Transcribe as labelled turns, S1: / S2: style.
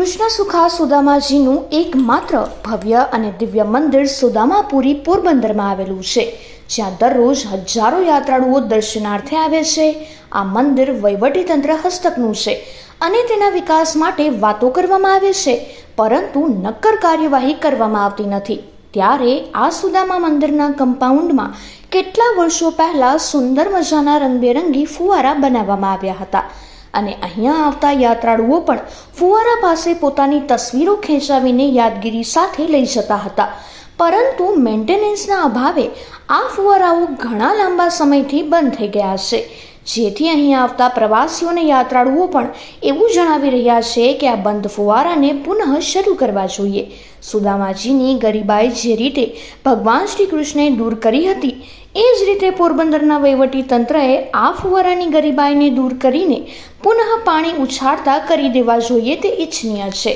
S1: કૃષ્ણ સુખા સુદામાજીનું એકમાત્ર ભવ્ય અને દિવ્ય મંદિર સુદામાપુરી પોરબંદરમાં આવેલું છે, જ્યાં દરરોજ હજારો યાત્રાળુઓ દર્શનાર્થે આવે છે. આ મંદિર વહીવટીતંત્ર હસ્તકનું છે અને તેના વિકાસ માટે વાતો કરવામાં આવે છે, પરંતુ નક્કર કાર્યવાહી કરવામાં આવતી નથી. ત્યારે આ સુદામા મંદિરના કમ્પાઉન્ડમાં કેટલા વર્ષો પહેલા સુંદર મજાના રંગબેરંગી ફુવારા બનાવવામાં આવ્યા હતા. અને અહીંયા આવતા યાત્રાળુઓ પણ ફુવારા પાસે પોતાની તસવીરો ખેંચાવીને યાદગીરી સાથે લઈ જતા હતા. પરંતુ મેન્ટેનન્સના અભાવે આ ફુવારાઓ ઘણા લાંબા સમયથી બંધ થઈ ગયા છે. જેથી અહીં આવતા પ્રવાસીઓને યાત્રાળુઓ પણ એવું જણાવી રહ્યા છે કે આ બંધ ફુવારાને પુનઃ શરૂ કરવા જોઈએ. સુદામાજીની ગરીબાઈ જે રીતે ભગવાન શ્રી કૃષ્ણે દૂર કરી હતી, એ જ રીતે પોરબંદરના વહીવટી તંત્રએ આ ફુવારાની ગરીબાઈને દૂર કરીને પુનઃ પાણી ઉછાળતા કરી દેવા જોઈએ તે ઇચ્છનીય છે.